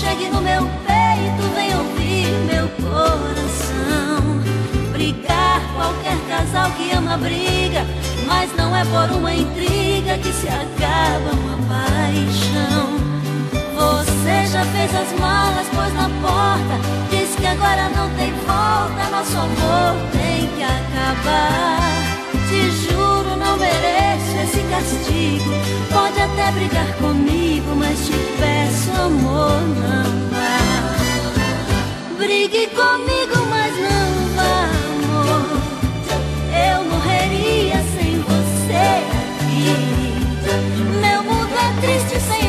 chegue no meu peito, vem ouvir meu coração. Brigar qualquer casal que ama briga, mas não é por uma intriga que se acaba uma paixão. Você já fez as malas, pôs na porta, diz que agora não tem volta, nosso amor tem que acabar. Te juro, não mereço esse castigo. Pode até brigar comigo, mas te peço. Comigo, mas não amor. Eu morreria sem você aqui. Meu mundo é triste sem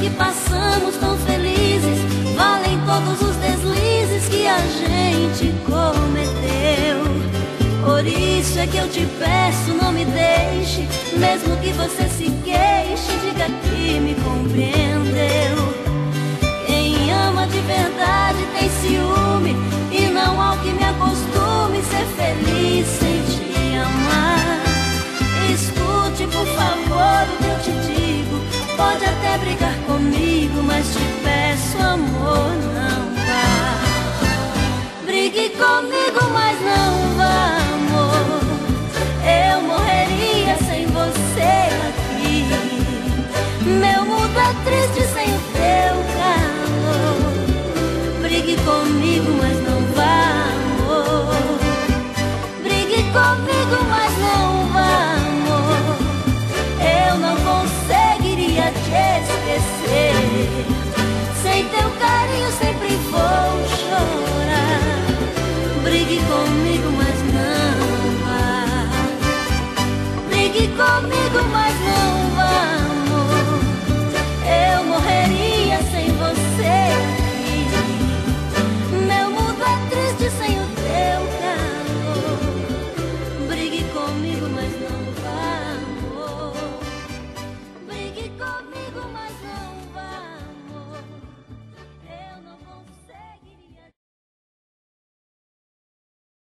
que passamos tão felizes valem todos os deslizes que a gente cometeu. Por isso é que eu te peço, não me deixe, mesmo que você se queixe, diga que me compreendeu. comigo, mas não vá, amor. Brigue comigo, mas não vá, amor. Eu não conseguiria te esquecer. Sem teu carinho sempre vou chorar. Brigue comigo, mas não vá. Brigue comigo, mas não